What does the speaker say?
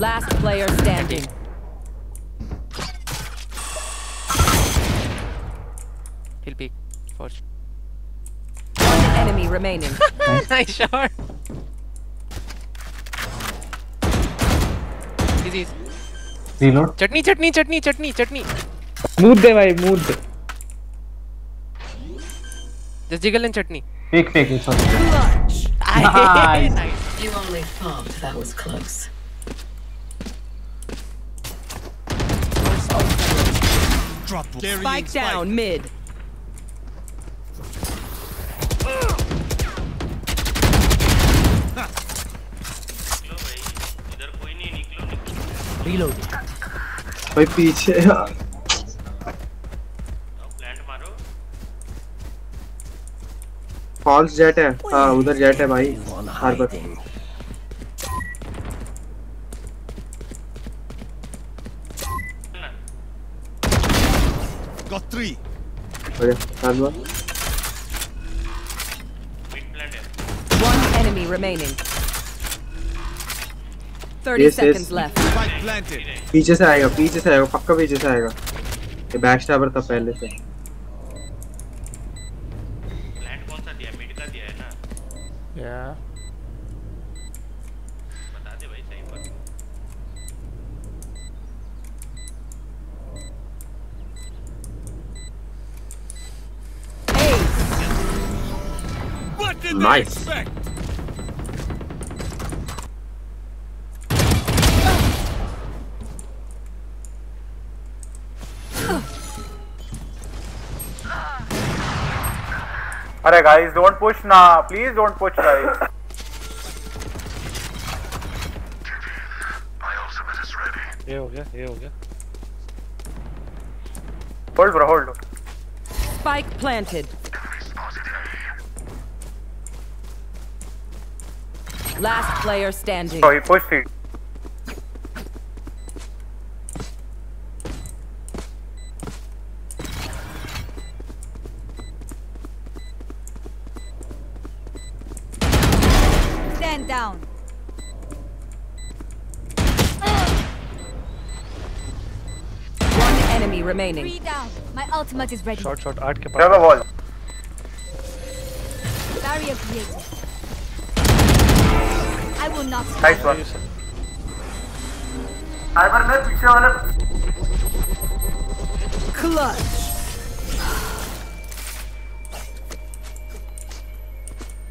Last player standing. He'll be first. One enemy remaining. nice shot. Easy. Reload. Chutney, chutney, chutney, chutney, chutney. Mood de bhai, mood. Just jiggle and chutney. big, big it's on. Nice. nice. You only thought that was close. Drop Carrying spike, spike down mid. Reload. भाई पीछे यार false jet है हाँ उधर jet है भाई Harbor Got three. Mid plant है One enemy remaining. 30 Yes, seconds yes. left. पीछे से आएगा पीछे से आएगा पक्का पीछे से आएगा ये बैक स्टैबर था पहले से प्लांट कौन सा दिया मिड का दिया है ना या yeah Nice. they expect? अरे guys don't push ना please don't push guys ये हो गया ये हो गया hold bro hold Spike planted. Last player standing. Oh, he pushed you. Stand down. One enemy remaining. Three down. My ultimate is ready. Short, short. Art ke paas. Wall. Barrier created. I will not. nice one cyber में पीछे वाले Clutch.